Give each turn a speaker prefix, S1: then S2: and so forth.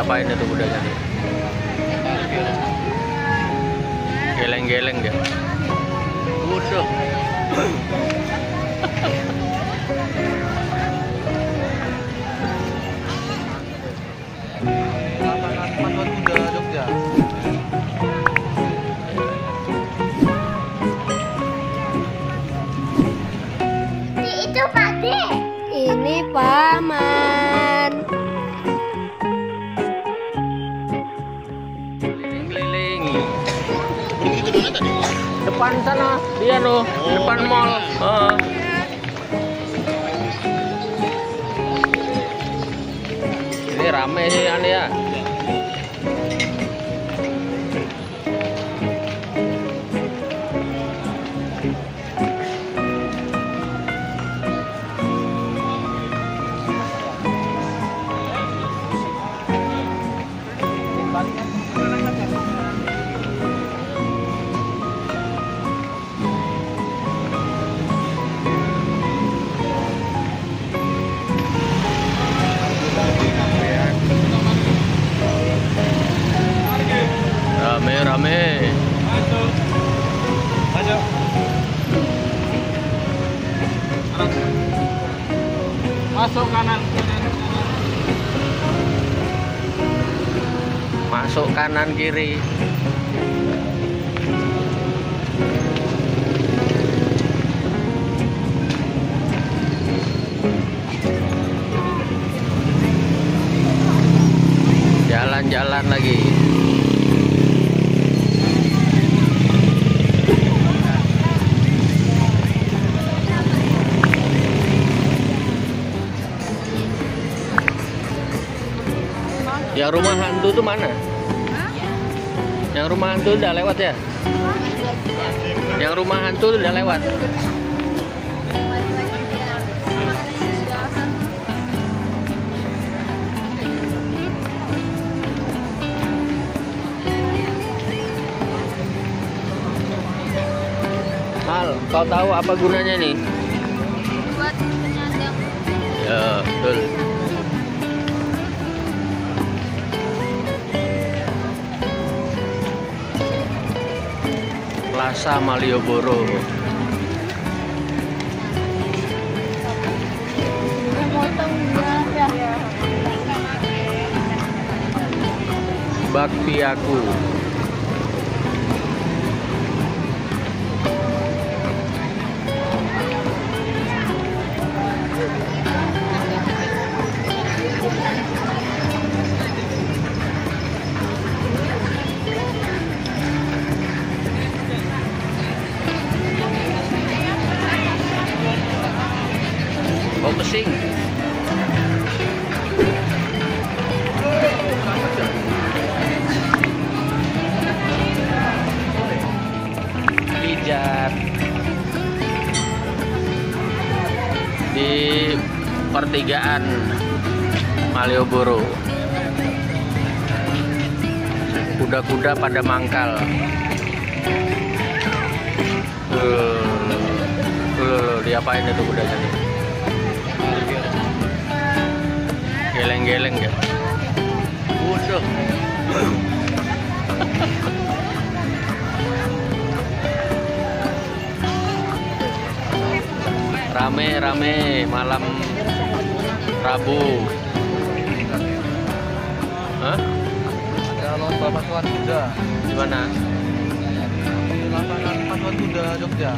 S1: diapain itu kudanya tuh geleng-geleng dia depan sana. Dia loh depan mall. Heeh. ini rame sih ya rame. Rame
S2: Masuk kanan.
S1: masuk kanan kiri. Jalan-jalan lagi yang rumah hantu tuh mana? Yang rumah hantu udah lewat ya? Yang rumah hantu udah lewat. Mal, kau tahu apa gunanya nih?
S3: Buat penyandang.
S1: Ya, betul. Plaza Malioboro.
S3: motong ya.
S1: Bakpi aku. Pesing. Pijat. Di pertigaan Malioboro. Kuda-kuda pada mangkal. Tuh, tuh, diapain itu kudanya nih? Geleng-geleng ya.
S2: Udah.
S1: Rame-rame malam Rabu. Hah?
S2: Ada lomba pacuan kuda
S1: Di mana?
S2: di lapangan pacuan kuda Jogja.